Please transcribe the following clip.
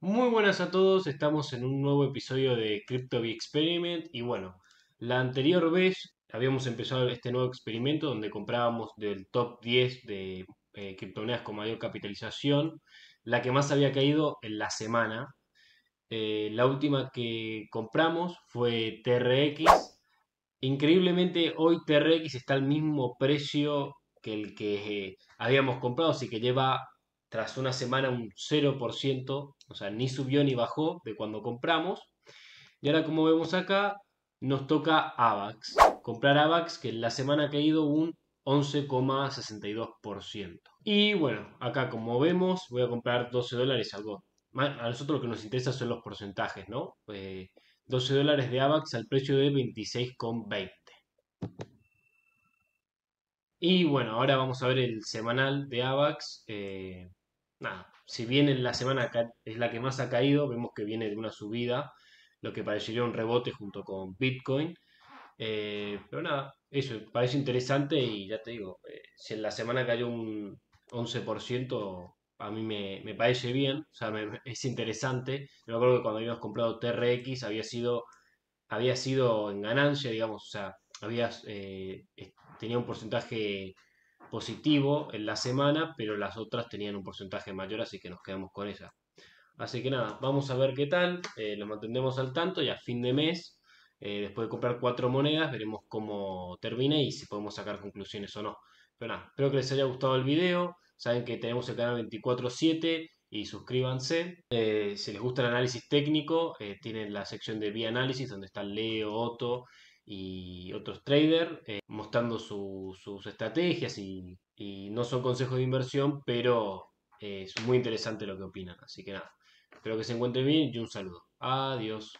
Muy buenas a todos, estamos en un nuevo episodio de Crypto Experiment y bueno, la anterior vez habíamos empezado este nuevo experimento donde comprábamos del top 10 de eh, criptomonedas con mayor capitalización, la que más había caído en la semana. Eh, la última que compramos fue TRX. Increíblemente hoy TRX está al mismo precio que el que eh, habíamos comprado, así que lleva tras una semana un 0%, o sea, ni subió ni bajó de cuando compramos. Y ahora como vemos acá, nos toca AVAX. Comprar AVAX que en la semana ha caído un 11,62%. Y bueno, acá como vemos voy a comprar 12 dólares, algo. A nosotros lo que nos interesa son los porcentajes, ¿no? 12 eh, dólares de AVAX al precio de 26,20. Y bueno, ahora vamos a ver el semanal de AVAX. Eh, nada, si bien en la semana es la que más ha caído, vemos que viene de una subida, lo que parecería un rebote junto con Bitcoin. Eh, pero nada, eso parece interesante y ya te digo, eh, si en la semana cayó un 11%, a mí me, parece bien, o sea, es interesante. Yo me acuerdo que cuando habíamos comprado TRX había sido, había sido en ganancia, digamos, o sea, había, eh, tenía un porcentaje positivo en la semana, pero las otras tenían un porcentaje mayor, así que nos quedamos con esa. Así que nada, vamos a ver qué tal, eh, lo mantendremos al tanto y a fin de mes, eh, después de comprar cuatro monedas, veremos cómo termina y si podemos sacar conclusiones o no. Pero nada, espero que les haya gustado el video, saben que tenemos el canal 24-7 y suscríbanse. Eh, si les gusta el análisis técnico, tienen la sección de vía análisis donde están Leo, Otto y otros traders eh, mostrando sus estrategias y, no son consejos de inversión, pero eh, es muy interesante lo que opinan. Así que nada, espero que se encuentren bien y un saludo. Adiós.